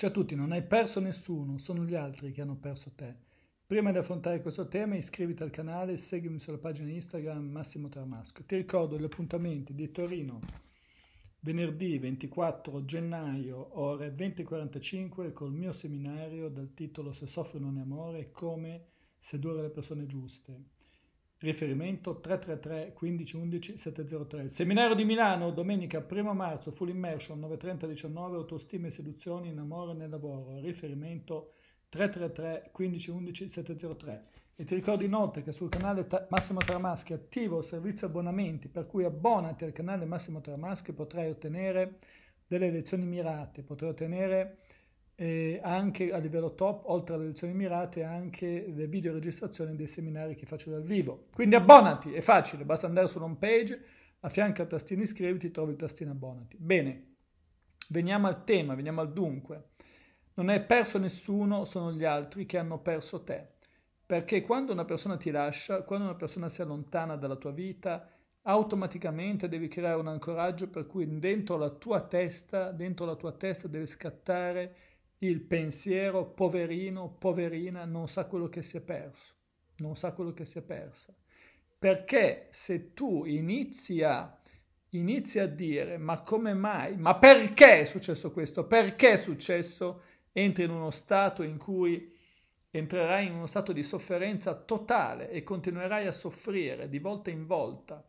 Ciao a tutti, non hai perso nessuno, sono gli altri che hanno perso te. Prima di affrontare questo tema iscriviti al canale e seguimi sulla pagina Instagram Massimo Tramasco. Ti ricordo gli appuntamenti di Torino venerdì 24 gennaio ore 20.45 col mio seminario dal titolo Se soffri non è amore, come sedurre le persone giuste. Riferimento 333 15 11 703. Il seminario di Milano, domenica 1 marzo, full immersion 9.30 19, autostima e seduzioni in amore e nel lavoro. Riferimento 333 15 11 703. E ti ricordo inoltre che sul canale Massimo Tramaschi attivo il servizio abbonamenti, per cui abbonati al canale Massimo Tramaschi potrai ottenere delle lezioni mirate, potrai ottenere e anche a livello top, oltre alle lezioni mirate, anche le video registrazioni dei seminari che faccio dal vivo. Quindi abbonati, è facile, basta andare sull'home page, a fianco al tastino iscriviti trovi il tastino abbonati. Bene, veniamo al tema, veniamo al dunque. Non hai perso nessuno, sono gli altri che hanno perso te. Perché quando una persona ti lascia, quando una persona si allontana dalla tua vita, automaticamente devi creare un ancoraggio per cui dentro la tua testa, dentro la tua testa deve scattare il pensiero poverino, poverina, non sa quello che si è perso, non sa quello che si è persa. Perché se tu inizi a, inizi a dire ma come mai, ma perché è successo questo, perché è successo, entri in uno stato in cui entrerai in uno stato di sofferenza totale e continuerai a soffrire di volta in volta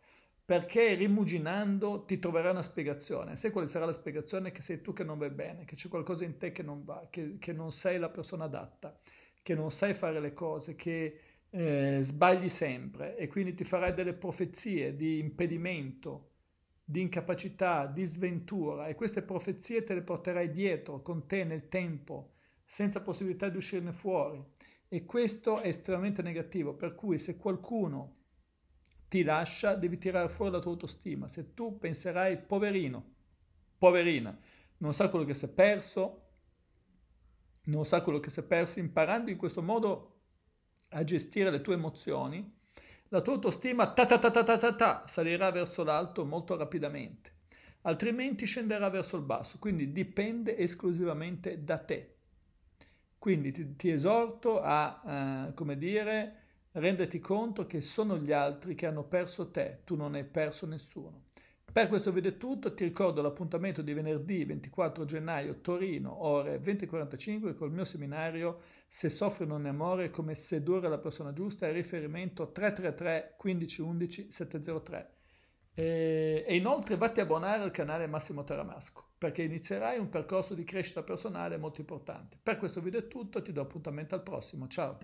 perché rimuginando ti troverai una spiegazione. Sai quale sarà la spiegazione? Che sei tu che non vai bene, che c'è qualcosa in te che non va, che, che non sei la persona adatta, che non sai fare le cose, che eh, sbagli sempre e quindi ti farai delle profezie di impedimento, di incapacità, di sventura e queste profezie te le porterai dietro con te nel tempo, senza possibilità di uscirne fuori. E questo è estremamente negativo, per cui se qualcuno ti lascia, devi tirare fuori la tua autostima. Se tu penserai, poverino, poverina, non sa quello che si è perso, non sa quello che si è perso, imparando in questo modo a gestire le tue emozioni, la tua autostima ta ta ta ta ta ta, ta salirà verso l'alto molto rapidamente, altrimenti scenderà verso il basso, quindi dipende esclusivamente da te. Quindi ti, ti esorto a, uh, come dire, renderti conto che sono gli altri che hanno perso te, tu non hai perso nessuno. Per questo video è tutto, ti ricordo l'appuntamento di venerdì 24 gennaio Torino, ore 20.45 col mio seminario Se soffri non è amore, come sedurre la persona giusta, riferimento 333 1511 703. E, e inoltre vatti a abbonare al canale Massimo Taramasco perché inizierai un percorso di crescita personale molto importante. Per questo video è tutto, ti do appuntamento al prossimo, ciao!